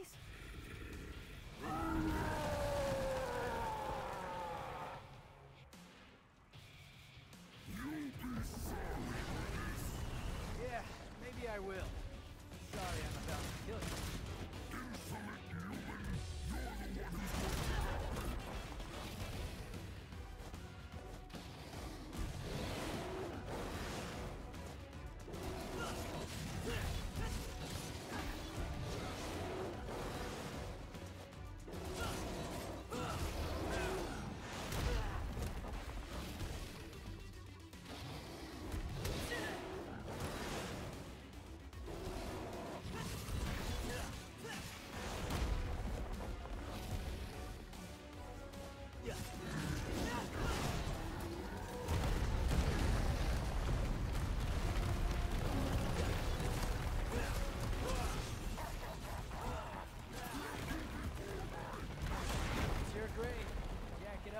parties? You'll be sorry. Yeah, maybe I will. Sorry I'm about to kill you.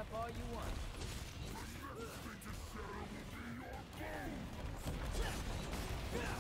Up all you want. Next to settle will be your bones!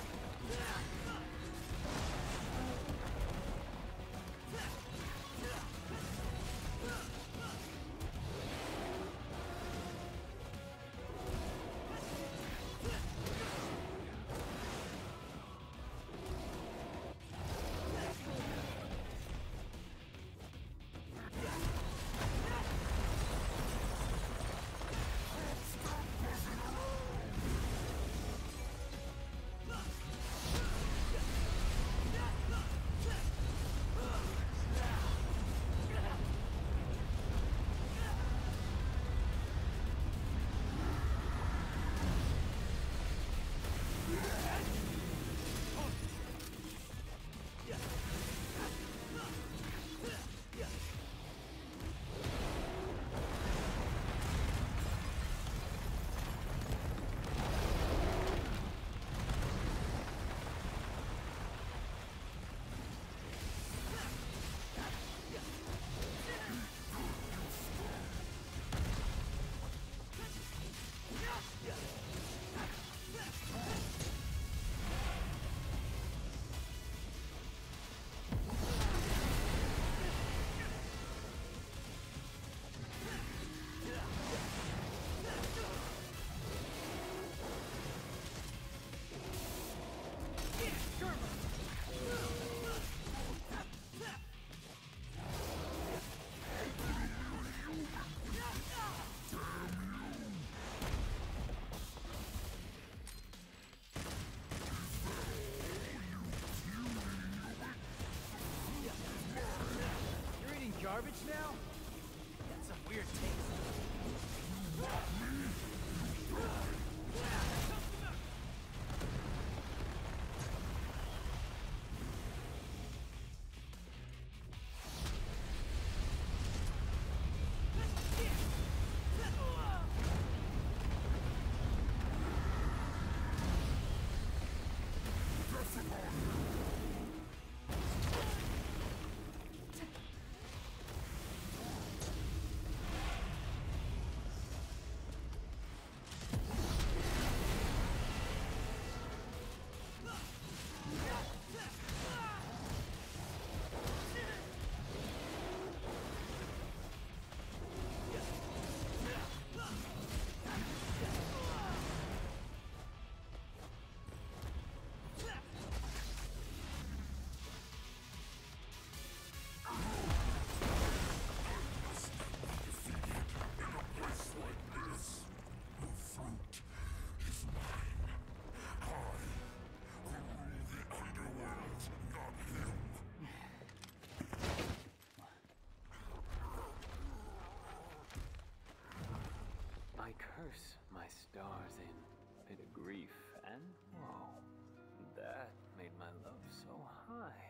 curse my stars in, a bit of grief and woe. That made my love so high.